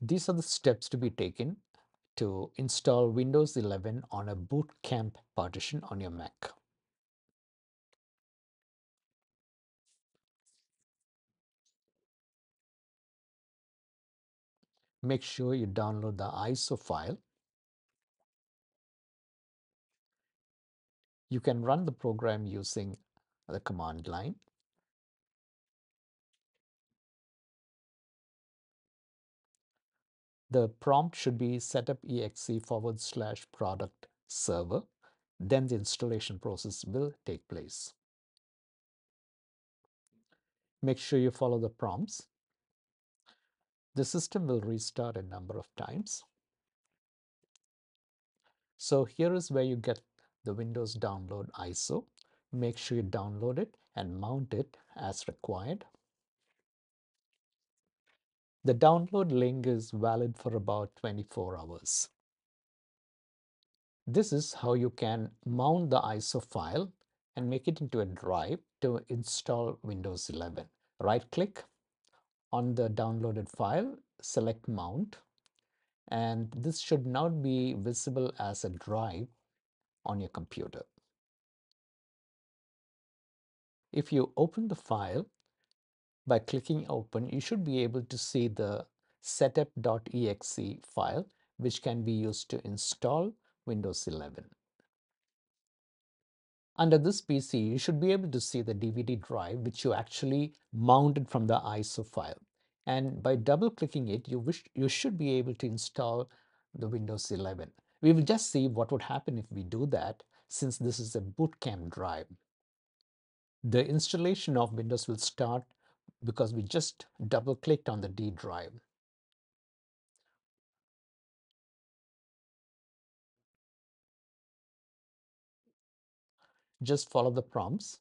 These are the steps to be taken to install Windows 11 on a boot camp partition on your Mac. Make sure you download the ISO file. You can run the program using the command line. The prompt should be setup exe forward slash product server. Then the installation process will take place. Make sure you follow the prompts. The system will restart a number of times. So here is where you get the Windows download ISO. Make sure you download it and mount it as required. The download link is valid for about 24 hours. This is how you can mount the ISO file and make it into a drive to install Windows 11. Right click on the downloaded file, select mount, and this should now be visible as a drive on your computer. If you open the file, by clicking open, you should be able to see the setup.exe file, which can be used to install Windows 11. Under this PC, you should be able to see the DVD drive, which you actually mounted from the ISO file. And by double clicking it, you, wish, you should be able to install the Windows 11. We will just see what would happen if we do that, since this is a bootcamp drive. The installation of Windows will start because we just double clicked on the D drive. Just follow the prompts.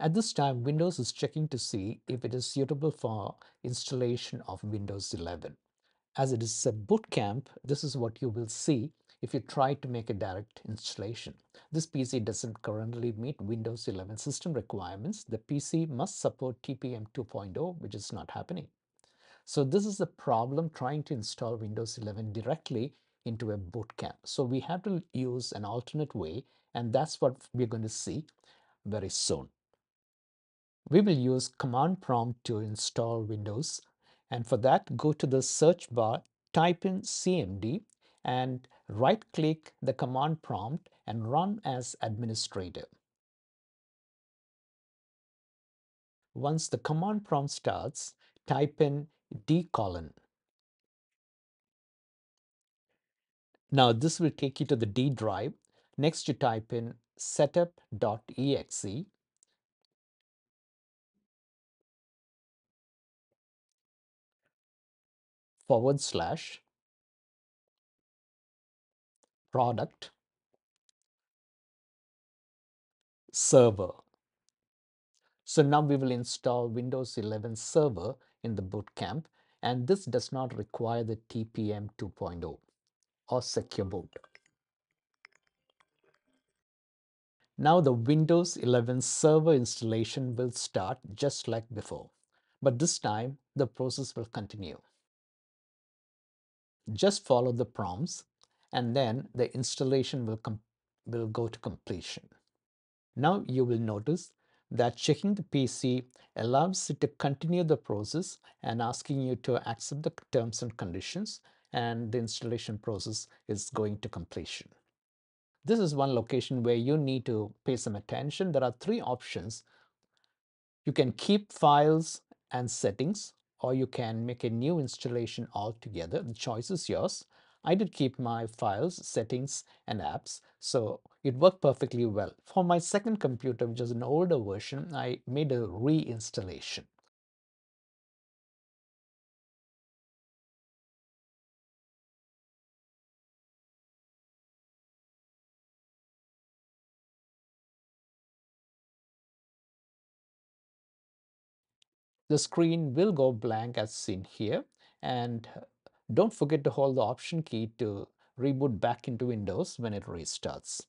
At this time, Windows is checking to see if it is suitable for installation of Windows 11. As it is a bootcamp, this is what you will see if you try to make a direct installation. This PC doesn't currently meet Windows 11 system requirements. The PC must support TPM 2.0, which is not happening. So this is the problem trying to install Windows 11 directly into a bootcamp. So we have to use an alternate way, and that's what we're going to see very soon. We will use command prompt to install Windows and for that go to the search bar, type in CMD and right click the command prompt and run as administrator. Once the command prompt starts, type in D colon. Now this will take you to the D drive. Next you type in setup.exe forward slash product server. So now we will install Windows 11 Server in the bootcamp and this does not require the TPM 2.0 or secure boot. Now the Windows 11 Server installation will start just like before, but this time the process will continue. Just follow the prompts and then the installation will, will go to completion. Now you will notice that checking the PC allows it to continue the process and asking you to accept the terms and conditions and the installation process is going to completion. This is one location where you need to pay some attention. There are three options. You can keep files and settings or you can make a new installation altogether. The choice is yours. I did keep my files, settings, and apps, so it worked perfectly well. For my second computer, which is an older version, I made a reinstallation. The screen will go blank as seen here and Don't forget to hold the Option key to reboot back into Windows when it restarts.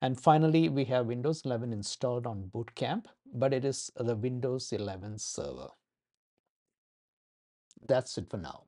And finally, we have Windows 11 installed on Boot Camp, but it is the Windows 11 server. That's it for now.